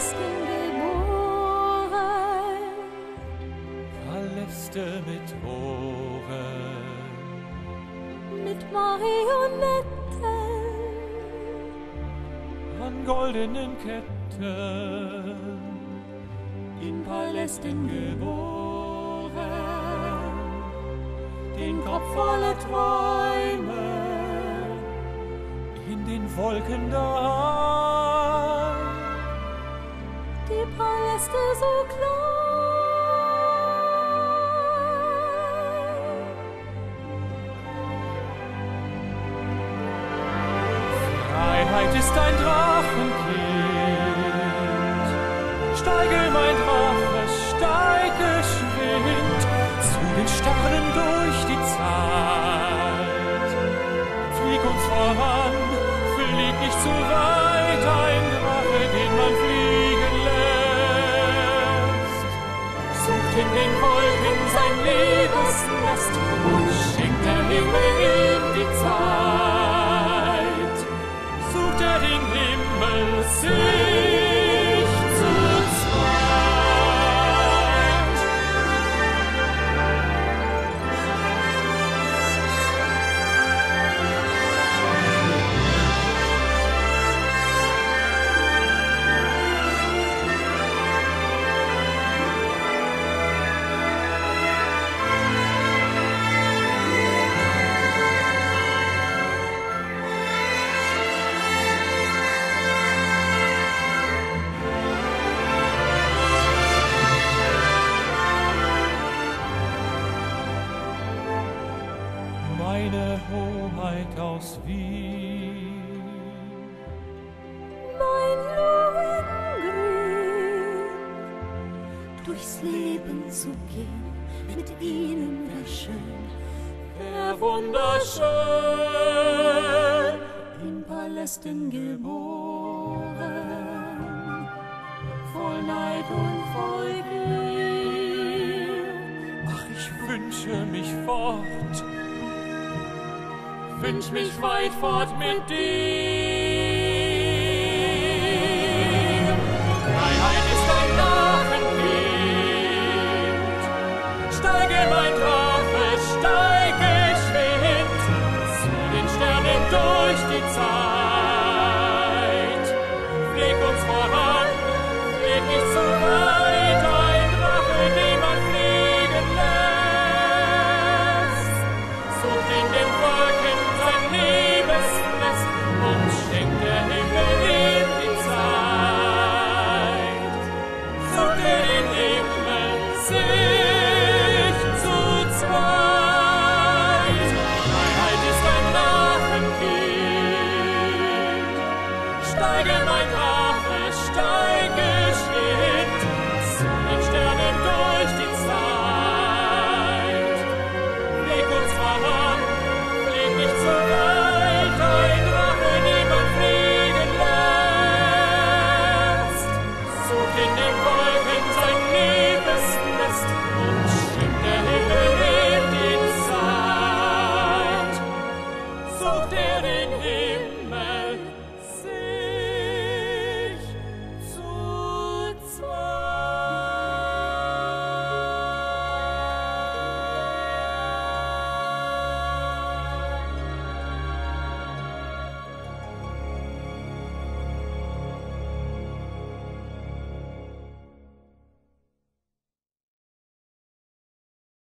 Palästen geboren. Paläste mit Ohren, mit Marionetten, an goldenen Ketten, in Palästen geboren, den Kopf voller Träume, in den Wolken da, Paläste so klein. Freiheit ist ein Drachenkind. Steige, mein Drache, steig geschwind zu den Sternen durch die Zeit. Flieg uns voran, flieg nicht zu weit, Sucht in den Wolken sein Liebesnest und schenkt der Himmel ihm die Zeit. Hoheit aus Wien. mein Lohengrin, durchs Leben zu gehen, mit ihnen wär schön, wär wunderschön, in Palästen geboren, voll Neid und voll Gier. Ach, ich wünsche mich fort, Wünsch mich weit fort mit dir.